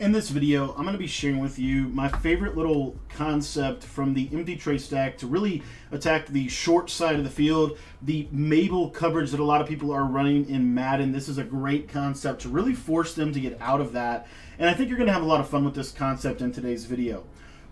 In this video, I'm going to be sharing with you my favorite little concept from the empty trey stack to really attack the short side of the field, the Mabel coverage that a lot of people are running in Madden. This is a great concept to really force them to get out of that. And I think you're going to have a lot of fun with this concept in today's video.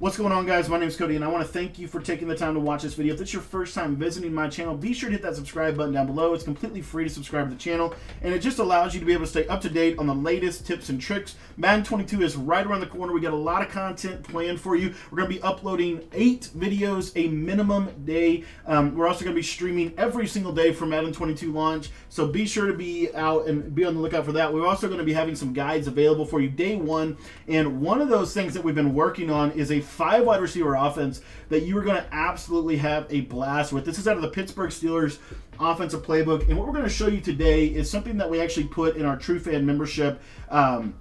What's going on guys? My name is Cody and I want to thank you for taking the time to watch this video. If it's your first time visiting my channel, be sure to hit that subscribe button down below. It's completely free to subscribe to the channel and it just allows you to be able to stay up to date on the latest tips and tricks. Madden 22 is right around the corner. We got a lot of content planned for you. We're going to be uploading eight videos a minimum day. Um, we're also going to be streaming every single day for Madden 22 launch. So be sure to be out and be on the lookout for that. We're also going to be having some guides available for you day one. And one of those things that we've been working on is a five wide receiver offense that you are going to absolutely have a blast with. This is out of the Pittsburgh Steelers offensive playbook. And what we're going to show you today is something that we actually put in our True Fan membership. Um,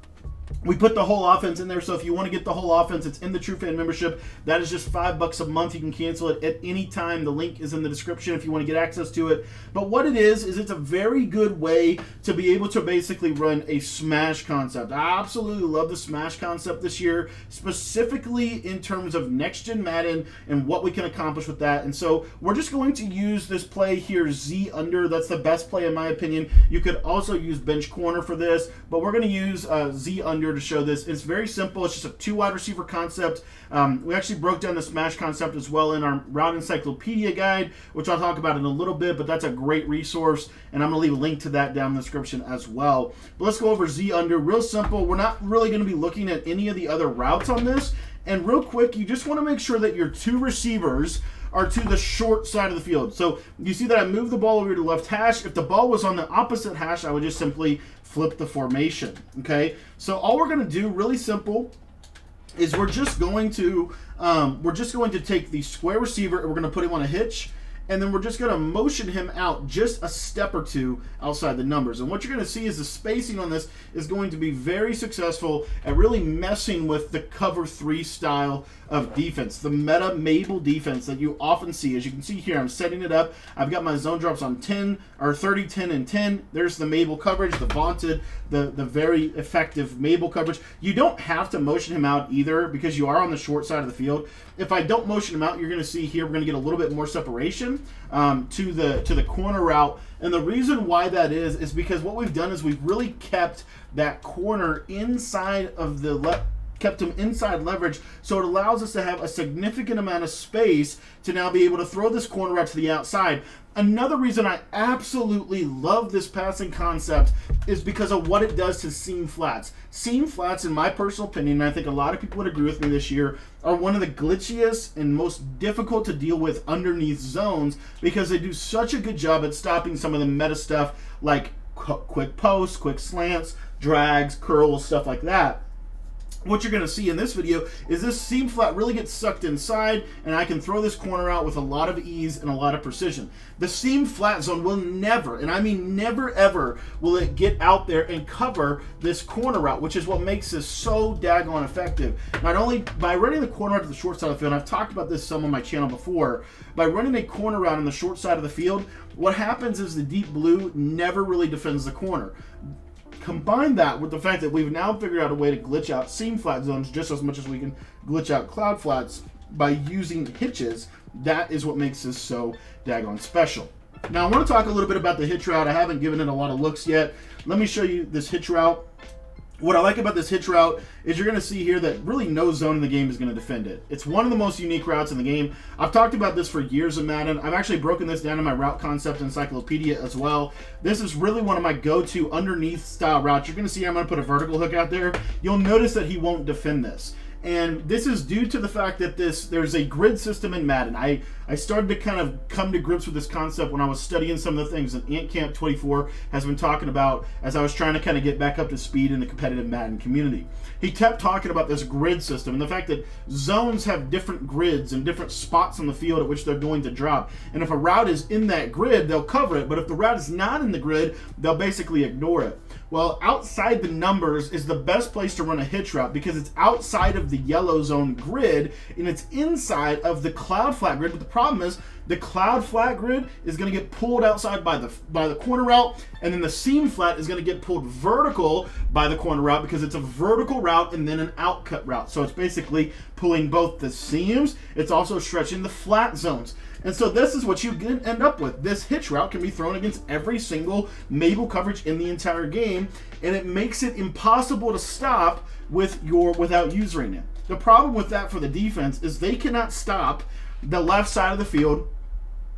we put the whole offense in there, so if you want to get the whole offense, it's in the True Fan membership. That is just five bucks a month. You can cancel it at any time. The link is in the description if you want to get access to it. But what it is is it's a very good way to be able to basically run a smash concept. I absolutely love the smash concept this year, specifically in terms of next gen Madden and what we can accomplish with that. And so we're just going to use this play here, Z under. That's the best play in my opinion. You could also use bench corner for this, but we're going to use uh, Z under to show this. It's very simple. It's just a two wide receiver concept. Um, we actually broke down the smash concept as well in our route encyclopedia guide, which I'll talk about in a little bit, but that's a great resource, and I'm going to leave a link to that down in the description as well. But let's go over Z under. Real simple. We're not really going to be looking at any of the other routes on this. And real quick, you just want to make sure that your two receivers are to the short side of the field. So you see that I moved the ball over to left hash. If the ball was on the opposite hash, I would just simply flip the formation, okay? So all we're gonna do, really simple, is we're just going to, um, we're just going to take the square receiver and we're gonna put him on a hitch, and then we're just going to motion him out just a step or two outside the numbers. And what you're going to see is the spacing on this is going to be very successful at really messing with the cover three style of defense, the meta Mabel defense that you often see. As you can see here, I'm setting it up. I've got my zone drops on 10 or 30, 10, and 10. There's the Mabel coverage, the vaunted, the, the very effective Mabel coverage. You don't have to motion him out either because you are on the short side of the field. If I don't motion him out, you're going to see here we're going to get a little bit more separation um, to the to the corner route. And the reason why that is is because what we've done is we've really kept that corner inside of the left kept him inside leverage, so it allows us to have a significant amount of space to now be able to throw this corner out to the outside. Another reason I absolutely love this passing concept is because of what it does to seam flats. Seam flats, in my personal opinion, and I think a lot of people would agree with me this year, are one of the glitchiest and most difficult to deal with underneath zones because they do such a good job at stopping some of the meta stuff like quick posts, quick slants, drags, curls, stuff like that what you're going to see in this video is this seam flat really gets sucked inside and I can throw this corner out with a lot of ease and a lot of precision. The seam flat zone will never, and I mean never ever, will it get out there and cover this corner route, which is what makes this so daggone effective. Not only by running the corner out to the short side of the field, and I've talked about this some on my channel before, by running a corner route on the short side of the field, what happens is the deep blue never really defends the corner. Combine that with the fact that we've now figured out a way to glitch out seam flat zones just as much as we can glitch out cloud flats by using hitches. That is what makes this so daggone special. Now I want to talk a little bit about the hitch route. I haven't given it a lot of looks yet. Let me show you this hitch route. What I like about this hitch route is you're going to see here that really no zone in the game is going to defend it. It's one of the most unique routes in the game. I've talked about this for years in Madden. I've actually broken this down in my route concept encyclopedia as well. This is really one of my go-to underneath style routes. You're going to see I'm going to put a vertical hook out there. You'll notice that he won't defend this and this is due to the fact that this there's a grid system in Madden. I I started to kind of come to grips with this concept when I was studying some of the things that Ant Camp 24 has been talking about as I was trying to kind of get back up to speed in the competitive Madden community. He kept talking about this grid system and the fact that zones have different grids and different spots on the field at which they're going to drop. And if a route is in that grid, they'll cover it, but if the route is not in the grid, they'll basically ignore it. Well, outside the numbers is the best place to run a hitch route because it's outside of the yellow zone grid and it's inside of the cloud flat grid. But the problem is the cloud flat grid is going to get pulled outside by the by the corner route, and then the seam flat is going to get pulled vertical by the corner route because it's a vertical route and then an outcut route. So it's basically pulling both the seams. It's also stretching the flat zones. And so this is what you end up with. This hitch route can be thrown against every single Mabel coverage in the entire game, and it makes it impossible to stop with your without using it. The problem with that for the defense is they cannot stop the left side of the field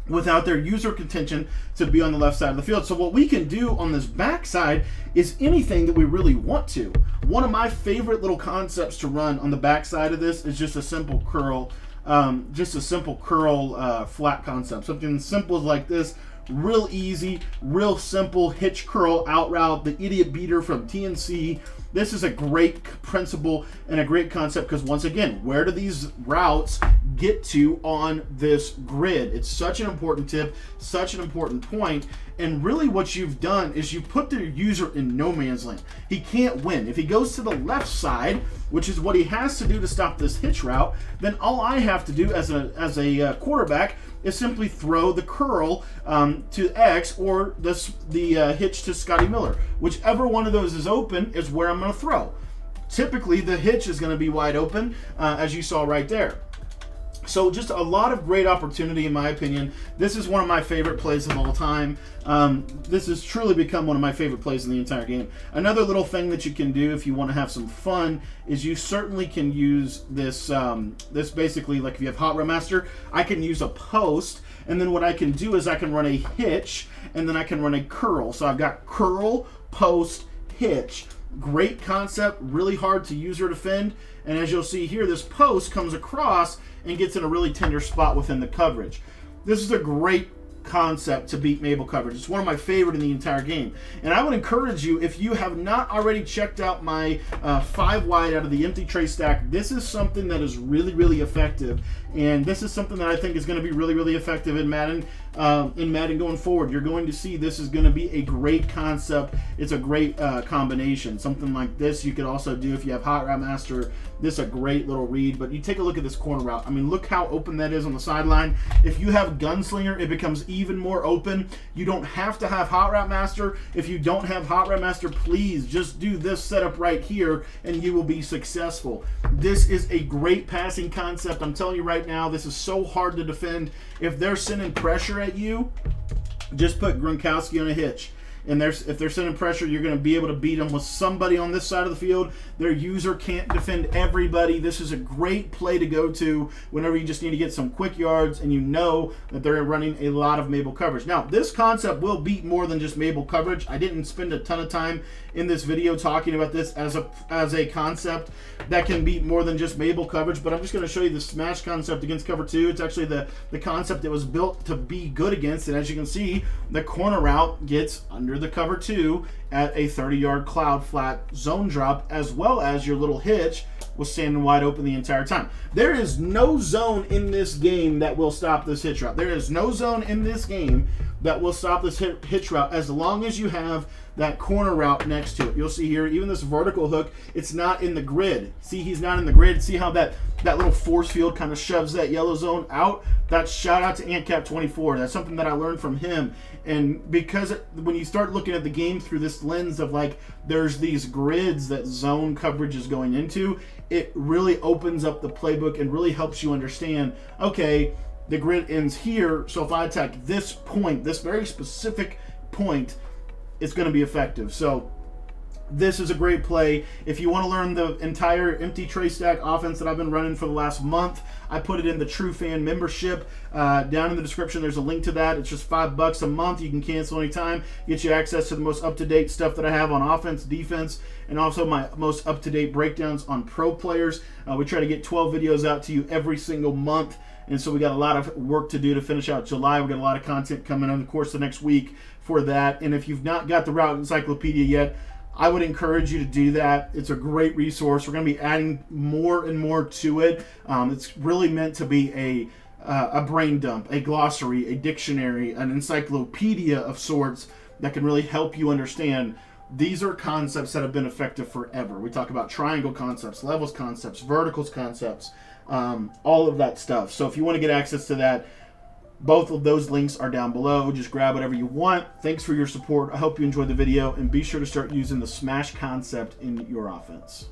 without their user contention to be on the left side of the field. So what we can do on this backside is anything that we really want to. One of my favorite little concepts to run on the backside of this is just a simple curl um, just a simple curl uh, flat concept. Something simple like this, real easy, real simple hitch curl out route. The idiot beater from TNC. This is a great principle and a great concept because once again, where do these routes get to on this grid? It's such an important tip, such an important point. And really what you've done is you put the user in no man's land. He can't win. If he goes to the left side, which is what he has to do to stop this hitch route, then all I have to do as a, as a uh, quarterback is simply throw the curl um, to X or the, the uh, hitch to Scotty Miller. Whichever one of those is open is where I'm going to throw. Typically, the hitch is going to be wide open, uh, as you saw right there. So just a lot of great opportunity in my opinion. This is one of my favorite plays of all time. Um, this has truly become one of my favorite plays in the entire game. Another little thing that you can do if you want to have some fun is you certainly can use this, um, this basically like if you have Hot Route Master, I can use a post and then what I can do is I can run a hitch and then I can run a curl. So I've got curl, post, hitch. Great concept, really hard to use or defend. And as you'll see here, this post comes across and gets in a really tender spot within the coverage. This is a great concept to beat Mabel coverage. It's one of my favorite in the entire game. And I would encourage you, if you have not already checked out my uh, five wide out of the empty trey stack, this is something that is really, really effective. And this is something that I think is going to be really, really effective in Madden. Uh, in Madden going forward, you're going to see this is going to be a great concept. It's a great uh, combination. Something like this you could also do if you have Hot Route Master. This is a great little read. But you take a look at this corner route. I mean, look how open that is on the sideline. If you have Gunslinger, it becomes even more open. You don't have to have Hot Route Master. If you don't have Hot Route Master, please just do this setup right here and you will be successful. This is a great passing concept. I'm telling you right right now. This is so hard to defend. If they're sending pressure at you, just put Gronkowski on a hitch and there's if they're sending pressure, you're going to be able to beat them with somebody on this side of the field. Their user can't defend everybody. This is a great play to go to whenever you just need to get some quick yards and you know that they're running a lot of Mabel coverage. Now, this concept will beat more than just Mabel coverage. I didn't spend a ton of time in this video talking about this as a as a concept that can beat more than just Mabel coverage, but I'm just going to show you the smash concept against cover two. It's actually the, the concept that was built to be good against, and as you can see, the corner route gets under under the cover two at a 30 yard cloud flat zone drop, as well as your little hitch was standing wide open the entire time. There is no zone in this game that will stop this hitch route. There is no zone in this game that will stop this hitch route as long as you have that corner route next to it. You'll see here, even this vertical hook, it's not in the grid. See, he's not in the grid. See how that, that little force field kind of shoves that yellow zone out? That's shout out to AntCap24. That's something that I learned from him. And because it, when you start looking at the game through this lens of like, there's these grids that zone coverage is going into, it really opens up the playbook and really helps you understand, okay, the grid ends here. So if I attack this point, this very specific point, it's going to be effective. So this is a great play. If you want to learn the entire empty trey stack offense that I've been running for the last month, I put it in the True Fan membership. Uh, down in the description, there's a link to that. It's just five bucks a month. You can cancel anytime. Get you access to the most up-to-date stuff that I have on offense, defense, and also my most up-to-date breakdowns on pro players. Uh, we try to get 12 videos out to you every single month. And so we got a lot of work to do to finish out July. We got a lot of content coming on the course of the next week for that. And if you've not got the Route Encyclopedia yet, I would encourage you to do that. It's a great resource. We're going to be adding more and more to it. Um, it's really meant to be a uh, a brain dump, a glossary, a dictionary, an encyclopedia of sorts that can really help you understand these are concepts that have been effective forever. We talk about triangle concepts, levels concepts, verticals concepts, um, all of that stuff. So if you want to get access to that, both of those links are down below. Just grab whatever you want. Thanks for your support. I hope you enjoyed the video, and be sure to start using the Smash concept in your offense.